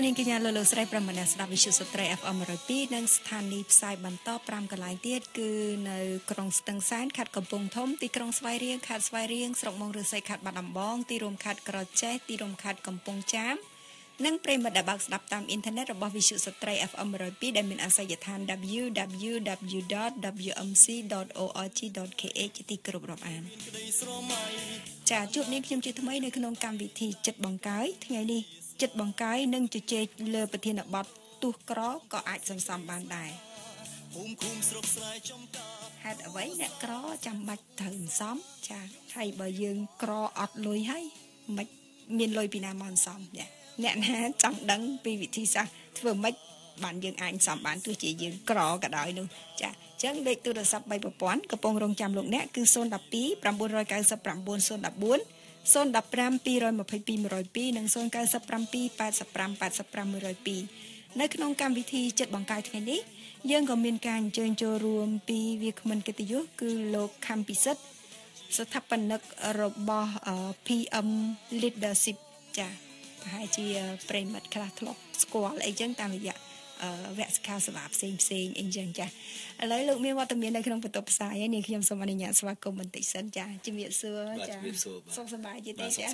លោកនាងកញ្ញាលោកលោកស្រីប្រិមមអ្នកស្ដាប់វិទ្យុស្ត្រី FM 102និងស្ថានីយ៍ផ្សាយបន្ត5កន្លែងទៀតគឺនៅក្រុងស្ទឹងសែនខេត្តកំពង់ធំទីក្រុងស្វាយរៀងខេត្តស្វាយរៀងស្រុកមងឫសីខេត្តបាត់ដំបងទីរួមខេត្តក្រចេះទីរួមខេត្តកំពង់ចាមនិងប្រិមត្តដែលបើកស្ដាប់តាមអ៊ីនធឺណិតរបស់វិទ្យុស្ត្រី FM 102ដែលមានអាសយដ្ឋាន www.wmc.org.kh ជាទីគោរពរាប់អានចាជួបនាងខ្ញុំជាថ្មីនៅក្នុងកម្មវិធីចិត្តបង្កើយថ្ងៃនេះ ចិត្តបង្កាយនិងជជែកលើប្រធានបទទុះក្រក៏អាចសន្សំបានដែរភូមិឃុំស្រុកស្រែចំការហេតុអ្វីអ្នកក្រចាំបាច់ត្រូវសន្សំចាហើយបើយើងក្រអត់លុយហើយមិនមានលុយពីណាមកសន្សំចាអ្នកណាចង់ដឹងពីវិធីសាស្ត្រធ្វើម៉េចបានយើងអាចសំបានទោះជាយើងក្រក៏ដោយនោះចាអញ្ចឹងលេខទូរស័ព្ទ3ប្រព័ន្ធកំពុងរងចាំលោកអ្នកគឺ012 999 014 015 222 102និង097 85 85 102នៅក្នុងកម្មវិធីចិត្តបង្កាយថ្ងៃនេះយើងក៏មានការអញ្ជើញចូលរួមពីវាគ្មិនកិត្តិយសគឺលោកខំពិសិដ្ឋស្ថាបនិករបស់ PM Leadership ចាប្រហែលជាប្រិមិត្តខ្លះធ្លាប់ស្គាល់អីចឹងតាមរយៈ វគ្គសិក្ខាសាលាផ្សេងផ្សេងអីចឹងចាឥឡូវលោកមានវត្តមាននៅក្នុងបន្ទប់ផ្សាយហើយនាងខ្ញុំសូមអនុញ្ញាតស្វាគមន៍បន្តិចសិនចាជំរាបសួរចាសុខសប្បាយទេចា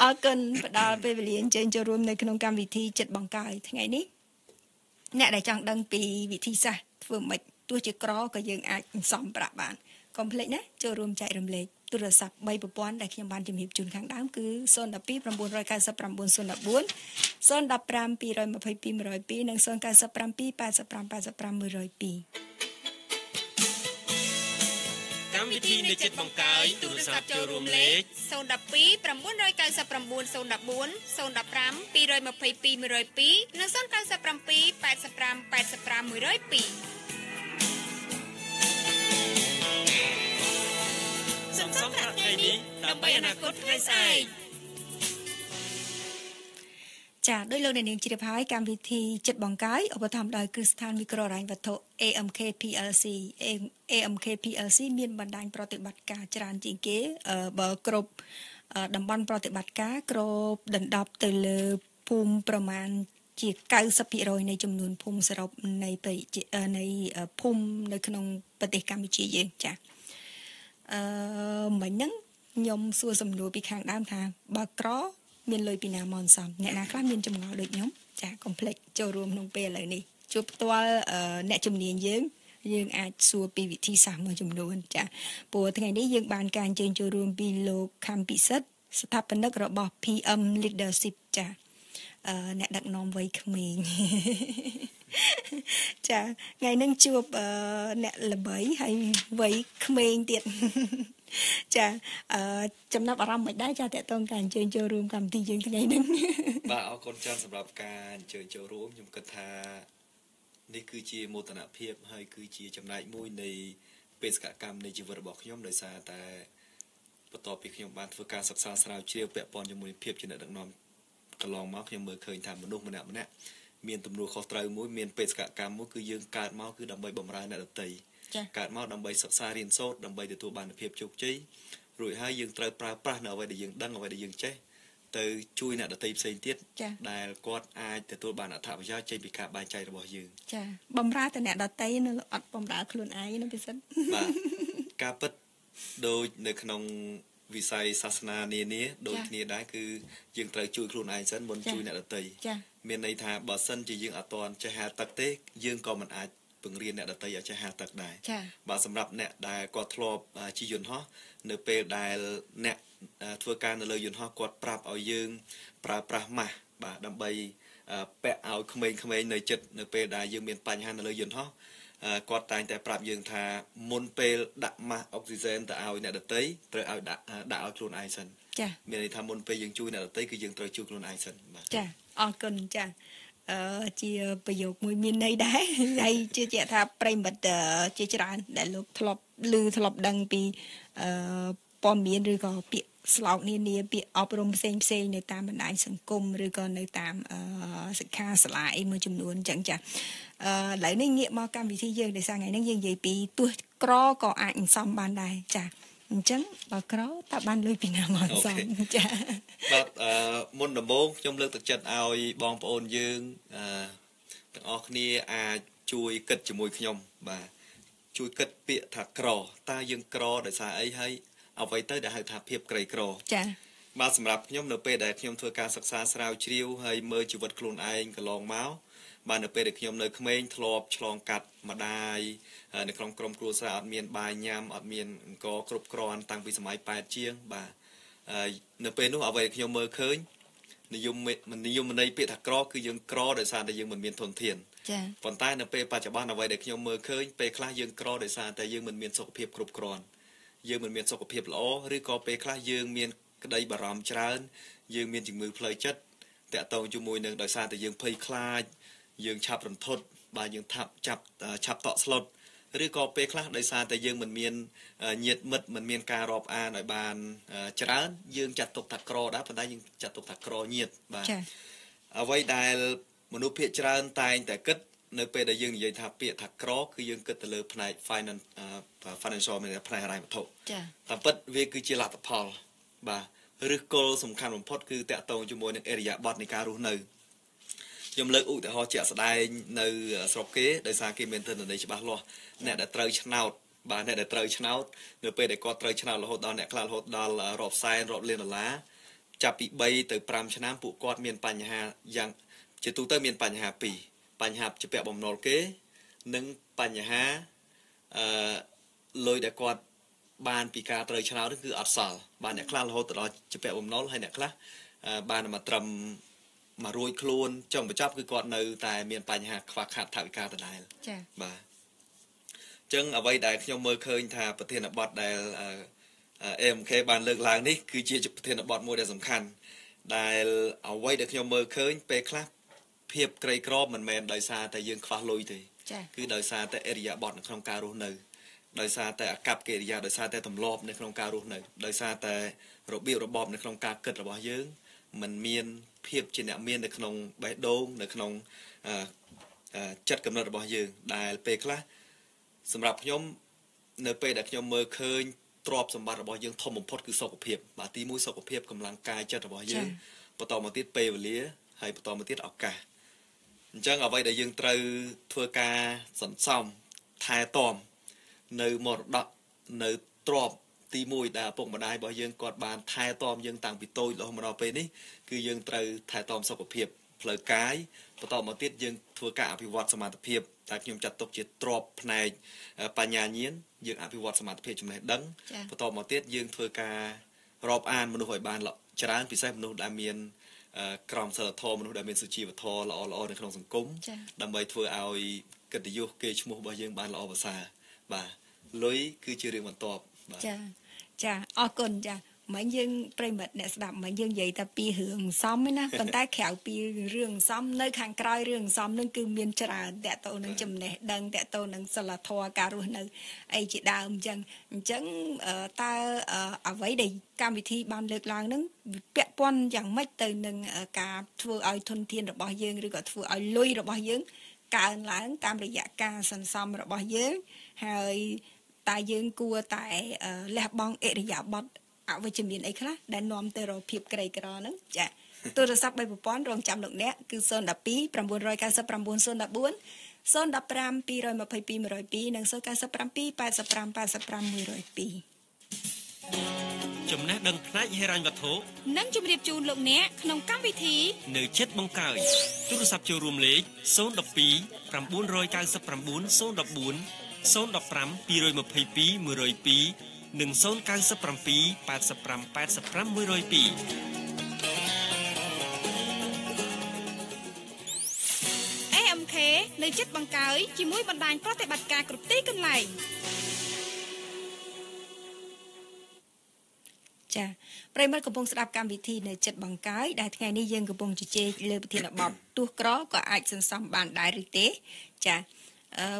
អរគុណផ្ដល់ពេលវេលាអញ្ជើញចូលរួមនៅក្នុងកម្មវិធីចិត្តបង្កើយថ្ងៃនេះអ្នកដែលចង់ដឹងពីវិធីសាស្ត្រធ្វើម៉េចទោះជាក្រក៏យើងអាចសំប្រាក់បាន កុំភ្លេចណាចូលរួមចែករំលែកទូរស័ព្ទ3ប្រព័ន្ធដែលខ្ញុំបានជំរាបជូនខាងដើមគឺ012 999 014 015 222 102និង097 85 85 102កម្មវិធីនៃចិត្តបង្កើយទូរស័ព្ទចូលរួមលេខ012 999 014 015 222 102និង097 85 85 102 សន្សំប្រាក់ថ្ងៃនេះដើម្បីអនាគតថ្ងៃស្អែកចាដោយលោកអ្នកនាងជ្រាបហើយកម្មវិធីចិត្តបង្កាយឧបត្ថម្ភដោយគ្រឹះស្ថានមីក្រូរ៉ាញ់វត្ថុ AMK PLC AMK PLC មានបណ្ដាញប្រតិបត្តិការច្រើនជាងគេបើគ្រប់តំបន់ប្រតិបត្តិការគ្របដណ្ដប់ទៅលើភូមិប្រមាណជា90%នៃចំនួនភូមិសរុបនៃនៃភូមិនៅក្នុងប្រទេសកម្ពុជាយើងចា៎ អឺមិញហ្នឹងខ្ញុំសួរសំណួរពីខាងដើមថាបើក្រមានលុយពីណាមកសំអ្នកណាខ្លះមានចម្ងល់ដូចខ្ញុំចាកុំភ្លេចចូលរួមក្នុងពេលឥឡូវនេះជួបផ្ទាល់អ្នកជំនាញយើងយើងអាចសួរពីវិធីសាស្ត្រមួយចំនួនចាព្រោះថ្ងៃនេះយើងបានការអញ្ជើញចូលរួមពីលោកខំពិសិដ្ឋស្ថាបនិករបស់ PM Leadership ចា អឺអ្នកដឹកនាំវ័យក្មេងចាថ្ងៃនេះជួបអ្នកល្បីហើយវ័យក្មេងទៀតចាអឺចំណាប់អារម្មណ៍មិនដែរចាតើតើការអញ្ជើញចូលរួមកម្មវិធីយើងថ្ងៃនេះបាទអរគុណច្រើនសម្រាប់ការអញ្ជើញចូលរួមខ្ញុំគិតថានេះគឺជាមោទនភាពហើយគឺជាចំណែកមួយនៃបេសកកម្មនៃជីវិតរបស់ខ្ញុំដោយសារតែបន្ទាប់ពីខ្ញុំបានធ្វើការសិក្សាស្រាវជ្រាវពាក់ព័ន្ធជាមួយភាពជាអ្នកដឹកនាំ កន្លងមកខ្ញុំមើលឃើញថាមនុស្សម្នាក់ម្នាក់មានទំនួលខុសត្រូវមួយមានបេសកកម្មមួយគឺយើងកើតមកគឺដើម្បីបម្រើអ្នកដទៃកើតមកដើម្បីសិក្សារៀនសូត្រដើម្បីទទួលបានភាពជោគជ័យរួចហើយយើងត្រូវប្រើប្រាស់នៅអ្វីដែលយើងដឹងអ្វីដែលយើងចេះទៅជួយអ្នកដទៃផ្សេងទៀតដែលគាត់អាចទទួលបានអត្ថប្រយោជន៍ចេញពីការបែងចែករបស់យើងចាបំរើតែអ្នកដទៃនៅអត់បំរើខ្លួនឯងណាពិសិដ្ឋបាទការពិតដូចនៅក្នុង វិស័យសាសនានានាដូចគ្នាដែរគឺយើងត្រូវជួយខ្លួនឯងសិនមុនជួយអ្នកដទៃចាមានន័យថាបើសិនជាយើងអត់ទាន់ចេះហាលទឹកទេយើងក៏មិនអាចពង្រៀនអ្នកដទៃឲ្យចេះហាលទឹកដែរបាទសម្រាប់អ្នកដែលគាត់ធ្លាប់ជិះយន្តហោះនៅពេលដែលអ្នកធ្វើការនៅលើយន្តហោះគាត់ប្រាប់ឲ្យយើងប្រើប្រាស់ម៉ាស់បាទដើម្បីពាក់ឲ្យក្មេងៗនៅចិត្តនៅពេលដែលយើងមានបញ្ហានៅលើយន្តហោះ គាត់តែងតែប្រាប់យើងថាមុនពេលដាក់ម៉ាស់អុកស៊ីហ្សែនទៅឲ្យអ្នកដទៃត្រូវឲ្យដាក់ដាក់ឲ្យខ្លួនឯងសិនចាមានន័យថាមុនពេលយើងជួយអ្នកដទៃគឺយើងត្រូវជួយខ្លួនឯងសិនបាទចាអរគុណចាអឺជាប្រយោគមួយមានន័យដែរហើយជឿជាក់ថាប្រិមិត្តជាច្រើនដែលលោកធ្លាប់ឮធ្លាប់ដឹងពីអឺព័ត៌មានឬក៏ពាក្យ ស្លោកនានាពាក្យអប់រំផ្សេងផ្សេងនៅតាមបណ្ដាញសង្គមឬក៏នៅតាមសិក្ខាសាលាអីមួយចំនួនអញ្ចឹងចាអឺឥឡូវនេះងាកមកកម្មវិធីយើងដោយសារថ្ងៃនេះយើងនិយាយពីទោះក្រក៏អាចសំបានដែរចាអញ្ចឹងបើក្រតើបានលុយពីណាមកសងចាបាទអឺមុនដំបូងខ្ញុំលើកទឹកចិត្តឲ្យបងប្អូនយើងអឺទាំងអស់គ្នាអាចជួយគិតជាមួយខ្ញុំបាទជួយគិតពាក្យថាក្រតើយើងក្រដោយសារអីហើយ អ្វីទៅដែលហៅថាភាពក្រីក្រចា៎បាទសម្រាប់ខ្ញុំនៅពេលដែលខ្ញុំធ្វើការសិក្សាស្រាវជ្រាវហើយមើលជីវិតខ្លួនឯងកន្លងមកបាទនៅពេលដែលខ្ញុំនៅក្មេងធ្លាប់ឆ្លងកាត់ម្ដាយនៅក្នុងក្រុមគ្រួសារអត់មានបាយញ៉ាំអត់មានអង្គគ្រប់គ្រាន់តាំងពីសម័យ8ជាងបាទនៅពេលនោះអ្វីដែលខ្ញុំមើលឃើញនិយមនិយមន័យពាក្យថាក្រគឺយើងក្រដោយសារតែយើងមិនមានធនធានចា៎ប៉ុន្តែនៅពេលបច្ចុប្បន្នអ្វីដែលខ្ញុំមើលឃើញពេលខ្លះយើងក្រដោយសារតែយើងមិនមានសុខភាពគ្រប់គ្រាន់ យើងមិនមានសុខភាពល្អឬក៏ពេលខ្លះយើងមានក្តីបារម្ភច្រើន យើងមានជំងឺផ្លូវចិត្តតាក់ទងជាមួយនឹងដោយសារតែយើងភ័យខ្លាចយើងឆាប់រន្ធត់បាទយើងថាប់ចាប់ឆាប់តក់ស្លុតឬក៏ពេលខ្លះដោយសារតែយើងមិនមានញាតមិត្តមិនមានការរាប់អានឲ្យបានច្រើនយើងចាត់ទុកថាក្រដែរប៉ុន្តែយើងចាត់ទុកថាក្រញាតបាទអ្វីដែលមនុស្សភាគច្រើនតែងតែគិត នៅពេលដែលយើងនិយាយថាពាក្យថាក្រគឺយើងគិតទៅលើផ្នែក finance financial មានផ្នែកហិរញ្ញវត្ថុចា៎តាមពិតវាគឺជាលទ្ធផល បាទឬគល់សំខាន់បំផុតគឺតកតងជាមួយនឹងអេរិយាប័តនៃការរស់នៅខ្ញុំលើកឧទាហរណ៍ជាក់ស្ដែងនៅស្រុកគេដោយសារគេមានទិន្នន័យច្បាស់លាស់អ្នកដែលត្រូវឆ្នោតបាទអ្នកដែលត្រូវឆ្នោតនៅពេលដែលគាត់ត្រូវឆ្នោតរហូតដល់អ្នកខ្លះរហូតដល់រាប់សែនរាប់លានដុល្លារចាប់ពី3ទៅ5ឆ្នាំពួកគាត់មានបញ្ហាយ៉ាងជាទូទៅមានបញ្ហាពីរ បញ្ហាជាពាក់បំណុលគេ និងបញ្ហាអឺលុយដែលគាត់បានពីការត្រូវឆ្នោតគឺអត់សល់បានអ្នកខ្លះរហូតដល់ជាពាក់បំណុលហើយអ្នកខ្លះបានមកត្រឹមមករួចខ្លួនចុងបញ្ចប់គឺគាត់នៅតែមានបញ្ហាខ្វះខាតថវិកាដដែលចា៎បាទអញ្ចឹងអ្វីដែលខ្ញុំមើលឃើញថាប្រធានបទដែល AMK បានលើកឡើងនេះគឺជាប្រធានបទមួយដែលសំខាន់ដែលអ្វីដែលខ្ញុំមើលឃើញពេលខ្លះ ភាពក្រីក្រមិនមែនដោយសារតែយើងខ្វះលុយទេគឺដោយសារតែអរិយាប័ត្រនៅក្នុងការរស់នៅដោយសារតែអកប្បកិរិយាដោយសារតែទម្លាប់នៅក្នុងការរស់នៅដោយសារតែរបៀបរបបនៅក្នុងការគិតរបស់យើងมันមានភាពជាអ្នកមាននៅក្នុងបេះដូងនៅក្នុងចិត្តកំណត់របស់យើងដែលពេលខ្លះសម្រាប់ខ្ញុំនៅពេលដែលខ្ញុំមើលឃើញទ្រព្យសម្បត្តិរបស់យើងធំបំផុតគឺសុខភាពបាទទី1សុខភាពកម្លាំងកាយចិត្តរបស់យើងបន្តមកទៀតពេលវេលាហើយបន្តមកទៀតឱកាស អញ្ចឹងអ្វីដែលយើងត្រូវធ្វើការសន្សំថែទាំនៅមរតកនៅទ្រព្យទី1ដែលឪពុកម្ដាយរបស់យើងគាត់បានថែទាំយើងតាំងពីតូចរហូតមកដល់ពេលនេះគឺយើងត្រូវថែទាំសុខភាពផ្លូវកាយបន្តមកទៀតយើងធ្វើការអភិវឌ្ឍសមត្ថភាពតែខ្ញុំចាត់ទុកជាទ្របផ្នែកបញ្ញាញាណយើងអភិវឌ្ឍសមត្ថភាពចំណេះដឹងបន្តមកទៀតយើងធ្វើការរាប់អានមនុស្សឲ្យបានច្រើនពិសេសមនុស្សដែលមាន ក្រមសីលធម៌មនុស្សដែលមានសុជីវធម៌ល្អល្អនៅក្នុងសង្គមដើម្បីធ្វើឲ្យកិត្តិយសគេឈ្មោះរបស់យើងបានល្អប្រសើរបាទលុយគឺជារឿងបន្ទាប់បាទចាចាអរគុណចា មិញយើងប្រិមិត្តអ្នកស្ដាប់មិញយើងនិយាយតែពីរឿងសំឯណាប៉ុន្តែក្រៅពីរឿងសំនៅខាងក្រោយរឿងសំនឹងគឺមានច្រើនតកតទៅនឹងចំណេះដឹងតកតទៅនឹងសិលធម៌ការរស់នៅអីជាដើមអញ្ចឹងអញ្ចឹងតើអ្វីដែលកម្មវិធីបានលើកឡើងនឹងពាក់ព័ន្ធយ៉ាងម៉េចទៅនឹងការធ្វើឲ្យធនធានរបស់យើងឬក៏ធ្វើឲ្យលុយរបស់យើងកើនឡើងតាមរយៈការសន្សំរបស់យើងហើយតើយើងគួរតែលះបង់អិរិយាបថ អវិជ្ជមានអីខ្លះដែលនាំទៅរកភាពក្រីក្រហ្នឹងចាទូរស័ព្ទ3ប្រព័ន្ធរងចាំលោកអ្នកគឺ012 999 014 015 222 102និង097 85 85 102ចំណេះដឹងផ្នែកហិរញ្ញវត្ថុនិងជម្រាបជូនលោកអ្នកក្នុងកម្មវិធី នៅចិត្តបង្កើយទូរស័ព្ទចូលរួមលេខ012 999 014 015 222 102 និង097 85 85 102នៅចិត្តបង្កើយជាមួយបណ្ដាញប្រតិបត្តិការគ្រប់ទីកន្លែងចាប្រិមត្តកំពុងស្ដាប់កម្មវិធីនៅចិត្តបង្កើយដែលថ្ងៃនេះយើងកំពុងជជែកលើប្រធានបទទោះក្រក៏អាចសន្សំបានដែរឬទេចា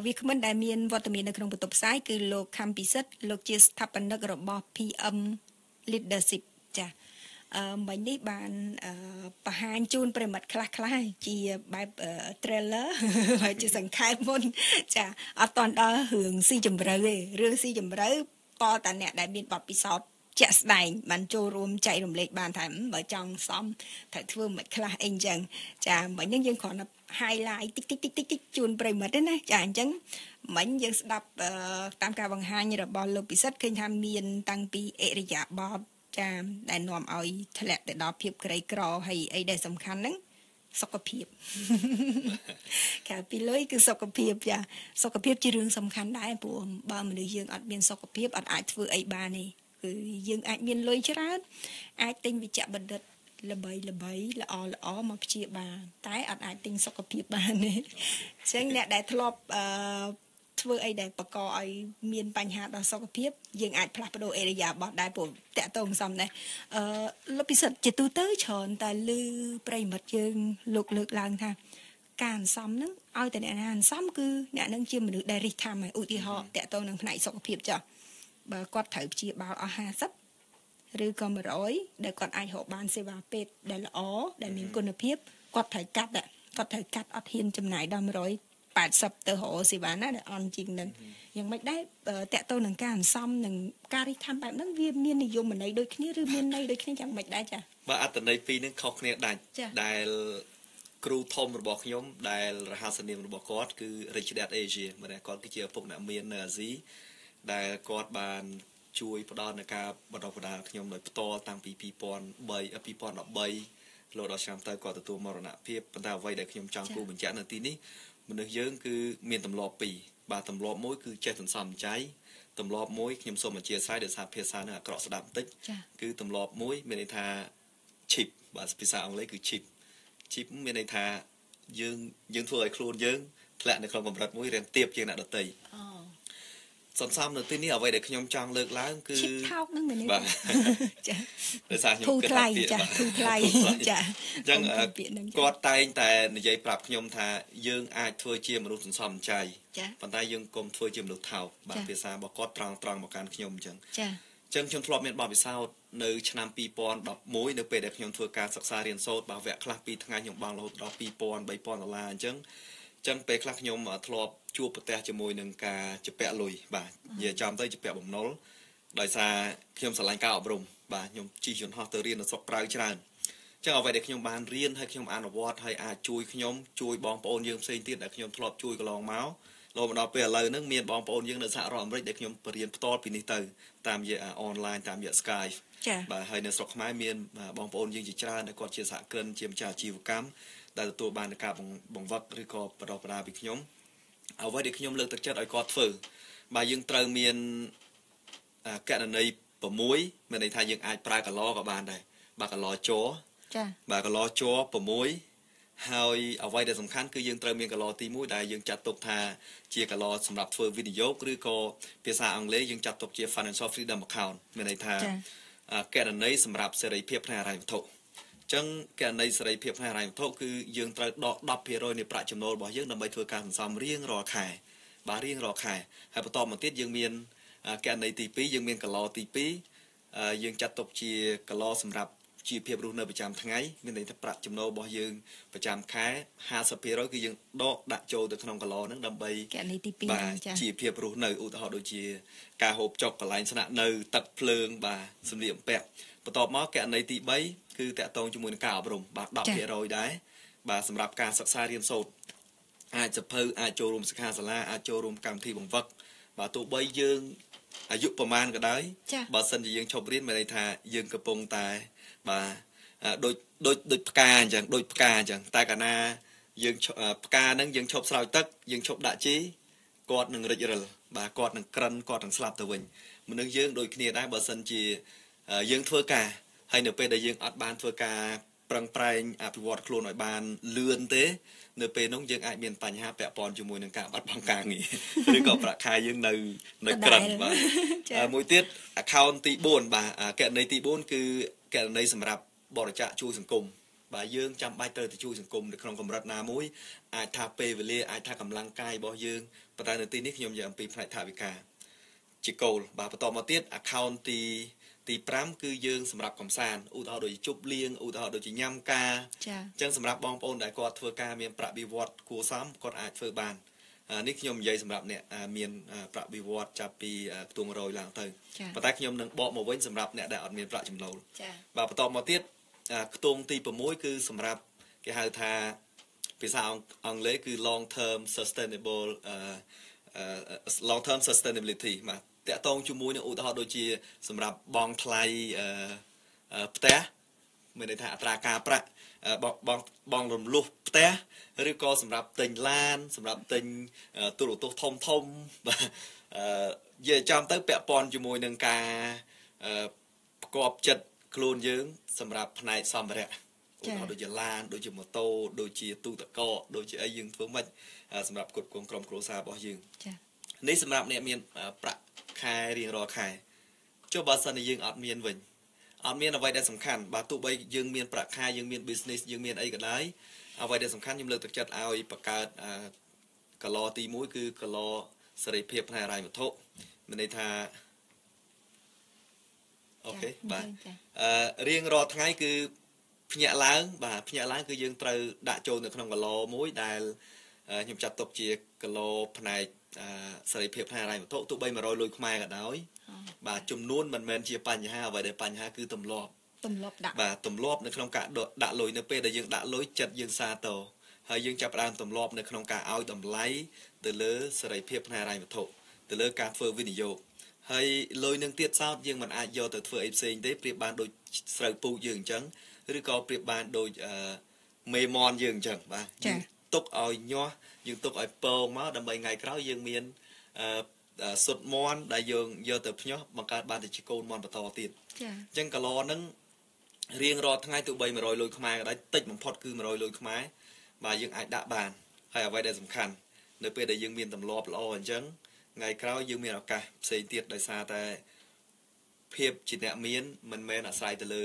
វាគ្មិនដែលមានវត្តមាននៅក្នុងបន្ទប់ផ្សាយគឺលោកខំពិសិដ្ឋលោកជាស្ថាបនិករបស់ PM Leadership ចាអឺមិញនេះបានបង្ហាញជូនប្រិមិត្តខ្លះខ្លះជាបែប trailer ហើយជាសង្ខេបមុន ចាអត់តន់ដល់រឿងស៊ីជម្រៅទេរឿងស៊ីជម្រៅតតែអ្នកដែលមានបទពិសោធន៍ ជាក់ស្ដែងបានចូលរួមចែករំលែកបានថាបើចង់សំត្រូវធ្វើមិនខ្លះអីអញ្ចឹងចាមិញហ្នឹងយើងគ្រាន់តែ highlight តិចតិចតិចតិចតិចជូនប្រិមិត្តទេណាចាអញ្ចឹងមិញយើងស្ដាប់តាមការបង្ហាញរបស់លោកពិសិដ្ឋឃើញថាមានតាំងពីអរិយាបថចាដែលនាំឲ្យធ្លាក់ទៅដល់ភាពក្រីក្រហើយអីដែលសំខាន់ហ្នឹងសុខភាពកាលពីលុយគឺសុខភាពចាសុខភាពជារឿងសំខាន់ដែរព្រោះបើមនុស្សយើងអត់មានសុខភាពអត់អាចធ្វើអីបានទេ គឺយើងអាចមានលុយច្រើនអាចទិញវិជ្ជបណ្ឌិតល្បីល្បីល្អល្អមកព្យាបាលតែអត់អាចទិញសុខភាពបានទេអញ្ចឹងអ្នកដែលធ្លាប់អឺធ្វើអីដែលបកកឲ្យមានបញ្ហាដល់សុខភាពយើងអាចផ្លាស់ប្ដូរអេរិយាបថដែរព្រោះតកតងសំដែរអឺលោកពិសិដ្ឋជាទូទៅច្រើនតែលឺប្រិមិត្តយើងលោកលើកឡើងថាការអន្សំហ្នឹងឲ្យតែអ្នកណាអន្សំគឺអ្នកនឹងជាមនុស្សដែលរិះថាមកឧទាហរណ៍តកតងនឹងផ្នែកសុខភាពចា បើគាត់ត្រូវព្យាបាលអស់50ឬក៏100ដែលគាត់អាចរកបានសេវាពេទ្យដែលល្អដែលមានគុណភាពគាត់ត្រូវកាត់គាត់ត្រូវកាត់អត់ហ៊ានចំណាយដល់100 80ទៅរកសេវាណាដែលអន់ជាងនឹងយ៉ាងម៉េចដែរតកតទៅនឹងការអន្សំនិងការរិះថាំបែបហ្នឹងវាមាននិយមន័យដូចគ្នាឬមានន័យដូចគ្នាយ៉ាងម៉េចដែរចា៎បាទអត្តន័យពីរហ្នឹងខុសគ្នាដាច់ដែលគ្រូធំរបស់ខ្ញុំដែលរហស្សនាមរបស់គាត់គឺ Rich Dad Asia ម្នាក់គាត់គឺជាឪពុកអ្នកមាននៅអាស៊ី ដែលគាត់បានជួយផ្ដល់នៅការបណ្ដុះបណ្ដាលខ្ញុំដោយផ្ទាល់តាំងពី2003 2013លោកដល់ឆ្នាំទៅគាត់ទទួលមរណភាពប៉ុន្តែអ្វីដែលខ្ញុំចង់គូបញ្ជាក់នៅទីនេះមនុស្សយើងគឺមានទម្លាប់ពីរបាទទម្លាប់មួយគឺចេះសន្សំចៃទម្លាប់មួយខ្ញុំសូមអធិស្ឋានដោយសារភាសានឹងអាក្រក់ស្ដាប់បន្តិចគឺទម្លាប់មួយមានន័យថា cheap បាទភាសាអង់គ្លេសគឺ cheap cheap មានន័យថាយើងយើងធ្វើឲ្យខ្លួនយើងធ្លាក់នៅក្នុងកម្រិតមួយរៀនទៀបជាងអ្នកដទៃអូ សន្សំនៅទីនេះអ្វីដែលខ្ញុំចង់លើកឡើងគឺថោកនឹងមែនទេបាទចាដោយសារខ្ញុំគិតថាចាធូរថ្លៃចាអញ្ចឹងគាត់តែងតែនិយាយប្រាប់ខ្ញុំថាយើងអាចធ្វើជាមនុស្សសន្សំចៃប៉ុន្តែយើងកុំធ្វើជាមនុស្សថោកបាទភាសារបស់គាត់ត្រង់ត្រង់មកកាន់ខ្ញុំអញ្ចឹងចាអញ្ចឹងខ្ញុំធ្លាប់មានបទពិសោធន៍នៅឆ្នាំ2011នៅពេលដែលខ្ញុំធ្វើការសិក្សារៀនសូត្របាទវគ្គខ្លះ2ថ្ងៃខ្ញុំបង់រហូតដល់2000 3000ដុល្លារអញ្ចឹង ចឹងពេលខ្លះខ្ញុំធ្លាប់ជួបប្រទះជាមួយនឹងការជពាក់លុយបាទនិយាយចំទៅជពាក់បំណុលដោយសារខ្ញុំឆ្លាញ់ការអប់រំបាទខ្ញុំជិះយន្តហោះទៅរៀននៅស្រុកប្រៅច្រើនចឹងអ្វីដែលខ្ញុំបានរៀនហើយខ្ញុំអនុវត្តហើយអាចជួយខ្ញុំជួយបងប្អូនយើងផ្សេងទៀតដែលខ្ញុំធ្លាប់ជួយកន្លងមកលោមកដល់ពេលឥឡូវហ្នឹងមានបងប្អូនយើងនៅសហរដ្ឋអាមេរិកដែលខ្ញុំបរៀនផ្ទាល់ពីនេះទៅតាមរយៈអនឡាញតាមរយៈ Skype ចា៎បាទហើយនៅស្រុកខ្មែរមានបងប្អូនយើងជាច្រើនដែលគាត់ជាសហគ្រិនជាម្ចាស់អាជីវកម្ម ដែលទទួលបានការបង្វឹកឬក៏បដិបដាពីខ្ញុំអ្វីដែលខ្ញុំលើកទឹកចិត្តឲ្យគាត់ធ្វើបាទយើងត្រូវមានកណន័យ6មានន័យថាយើងអាចប្រើកឡក៏បានដែរបាទកឡជរចា៎បាទកឡជរ6ហើយអ្វីដែលសំខាន់គឺយើងត្រូវមានកឡទី1ដែលយើងចាត់ទុកថាជាកឡសម្រាប់ធ្វើវិនិយោគឬក៏ភាសាអង់គ្លេសយើងចាត់ទុកជា financial freedom account មានន័យថាកណន័យសម្រាប់សេរីភាពផ្នែកហិរញ្ញវត្ថុ ចឹងកណន័យសេរីភាពផ្នែកហិរញ្ញវត្ថុគឺយើងត្រូវដក10%នៃប្រាក់ចំណូលរបស់យើងដើម្បីធ្វើការសន្សំរៀងរាល់ខែបាទរៀងរាល់ខែហើយបន្តមកទៀតយើងមានកណន័យទី2យើងមានកឡោទី2យើងចាត់ទុកជាកឡោសម្រាប់ ជីវភាពរស់នៅប្រចាំថ្ងៃមានន័យថាប្រាក់ចំណូលរបស់យើងប្រចាំខែ50%គឺយើងដកដាក់ចូលទៅក្នុងកឡោហ្នឹងដើម្បីកណនីទី2បាទជីវភាពរស់នៅឧទាហរណ៍ដូចជា ការហូបចុកកន្លែងស្នាក់នៅ ទឹកភ្លើងបាទសម្លៀកបំពាក់បន្ទាប់មកកណនីទី3គឺតកតងជាមួយនឹងការអប់រំបាទ10%ដែរបាទសម្រាប់ការសិក្សារៀនសូត្រអាចសភៅអាចចូលរួមសិក្ខាសាលាអាចចូលរួមកម្មវិធីបង្វឹកបាទទោះបីយើងអាយុប្រមាណក៏ដោយបើសិនជាយើងឈប់រៀនមានន័យថាយើងកំពុងតែ បាទដូចដូចដូចផ្កាអញ្ចឹងដូចផ្កាអញ្ចឹងតែកាលណាយើងផ្កាហ្នឹងយើងឈប់ស្រោចទឹកយើងឈប់ដាក់ជីគាត់នឹងរិចរិលបាទគាត់នឹងក្រិនគាត់នឹងស្លាប់ទៅវិញមនុស្សយើងដូចគ្នាដែរបើសិនជាយើងធ្វើការហើយនៅពេលដែលយើងអត់បានធ្វើការប្រឹងប្រែងអភិវឌ្ឍខ្លួនឲ្យបានលឿនទេ នៅពេលនោះយើងអាចមានបញ្ហាពាក់ព័ន្ធជាមួយនឹងការបាត់បង់ការងារឬក៏ប្រាក់ខែយើងនៅនៅក្រិនបាទមួយទៀត account ទី4បាទកណនីទី4គឺ កណនីសម្រាប់បរិច្ចាគជួយសង្គមបាទយើងចាំបាច់ត្រូវទៅជួយសង្គមនៅក្នុងកម្រិតណាមួយអាចថាពេលវេលាអាចថាកម្លាំងកាយរបស់យើងប៉ុន្តែនៅទីនេះខ្ញុំនិយាយអំពីផ្នែកថវិកាជាគោលបាទបន្តមកទៀត account ទីទី5គឺយើងសម្រាប់កំសាន្តឧទាហរណ៍ដូចជប់លៀងឧទាហរណ៍ដូចជាញ៉ាំការចា៎អញ្ចឹងសម្រាប់បងប្អូនដែលគាត់ធ្វើការមានប្រាក់បៀវត្សគួរសមគាត់អាចធ្វើបានអា នេះខ្ញុំនិយាយសម្រាប់អ្នកអាមានអាប្រាក់បៀវត្សចាប់ពីអាខ្ទង់100ឡើងទៅចា៎ប៉ុន្តែខ្ញុំនឹងបកមកវិញសម្រាប់អ្នកដែលអត់មានប្រាក់ចំណូលចា៎បាទបន្តមកទៀតអាខ្ទង់ទី6គឺសម្រាប់គេហៅថាភាសាអង់អង់គ្លេសគឺ long term sustainable អឺអឺ long term sustainability បាទតកតងជាមួយនឹងឧទាហរណ៍ដូចជា សម្រាប់បងថ្លៃអឺអឺផ្ទះ មានន័យថាអត្រាការប្រាក់អឺបងបងបងរំលោះផ្ទះឬក៏សម្រាប់ទិញឡាន សម្រាប់ទិញអឺទូរទស្សន៍ធំធំបាទអឺនិយាយចំទៅពាក់ព័ន្ធជាមួយនឹងការអឺផ្គប់ចិត្តខ្លួនយើង សម្រាប់ផ្នែកសម្ភារៈឧចា៎ទាហរណ៍ដូចជាឡានដូចជាម៉ូតូដូចជាទូទឹកកកដូចជាអីយើងធ្វើមិនអាសម្រាប់គ្រប់គ្រងក្រុមគ្រួសាររបស់យើងចា៎នេះសម្រាប់អ្នកមានអ่าប្រាក់ខែរៀងរាល់ខែចុះបើសិនជាយើងអត់មានវិញ អត់មានអ្វីដែលសំខាន់បើទោះបីយើងមានប្រាក់ខែយើងមាន business យើងមានអីក៏ដោយអ្វីដែលសំខាន់ខ្ញុំលើកទឹកចិត្តឲ្យបង្កើតអាកឡទី1គឺកឡសេរីភាពផ្នែកហិរញ្ញវត្ថុមានន័យថាអូខេបាទចា៎អឺរៀងរាល់ថ្ងៃគឺភ្ញាក់ឡើងបាទភ្ញាក់ឡើងគឺយើងត្រូវដាក់ចូលនៅក្នុងគីឡមួយដែលអឺខ្ញុំចាត់ទុកជាគីឡផ្នែកអឺ សេរីភាពផ្នែកហិរញ្ញវត្ថុទោះបី100លុយខ្មែរក៏ដោយអបាទចំនួនមិនមែនជាបញ្ហាអ្វីដែលបញ្ហាគឺទម្លាប់ទម្លាប់ដាក់បាទទម្លាប់នៅក្នុងការដកដាក់លុយនៅពេលដែលយើងដាក់លុយចិត្តយើងសាទរហើយយើងចាប់ផ្ដើមទម្លាប់នៅក្នុងការឲ្យតម្លៃទៅលើសេរីភាពផ្នែកហិរញ្ញវត្ថុទៅលើការធ្វើវិនិយោគហើយលុយនឹងទៀតសោតយើងមិនអាចយកទៅធ្វើអីផ្សេងទេប្រៀបបានដូចស្រូវពូជយើងអញ្ចឹងឬក៏ប្រៀបបានដូចអឺមេមនយើងអញ្ចឹងបាទចា៎យើង ទុកឲ្យញាស់យើងទុកឲ្យពងមកដើម្បីថ្ងៃក្រោយយើងមានអឺអឺសុតមន់ដែលយើងយកទៅភ្ញាស់បង្កើតបានទៅជាកូនមន់បន្តទៀតចា៎អញ្ចឹងកាឡហ្នឹងរៀងរាល់ថ្ងៃទោះបី100លុយខ្មែរក៏ដោយតិចបំផុតគឺ100លុយខ្មែរបាទយើងអាចដាក់បានហើយអ្វីដែលសំខាន់នៅពេលដែលយើងមានទម្លាប់ល្អអញ្ចឹងថ្ងៃក្រោយយើងមានឱកាសផ្សេងទៀតដោយសារតែភាពជាអ្នកមានមិនមែនអាស្រ័យទៅលើ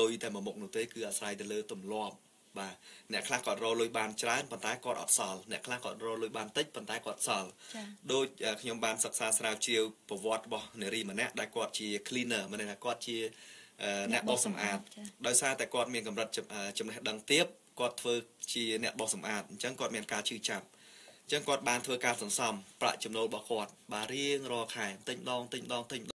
លុយតែមួយមុខនោះទេគឺអាស្រ័យទៅលើទម្លាប់ បាទអ្នកខ្លះគាត់រកលុយបានច្រើនប៉ុន្តែគាត់អត់សល់អ្នកខ្លះគាត់រកលុយបានតិចប៉ុន្តែគាត់សល់ចា៎ដូចអឺខ្ញុំបានសិក្សាស្រាវជ្រាវប្រវត្តិរបស់នារីម្នាក់ដែលគាត់ជា cleaner មានន័យថាគាត់ជាអឺអ្នកបោសសម្អាតចា៎ដោយសារតែគាត់មានកម្រិតចំអឺចំណេះដឹងទាបគាត់ធ្វើជាអ្នកបោសសម្អាតអញ្ចឹងគាត់មានការឈឺចាប់អញ្ចឹងគាត់បានធ្វើការសន្សំប្រាក់ចំណូលរបស់គាត់បាទរៀងរាល់ខែតិចម្ដងតិចម្ដងតិចម្ដង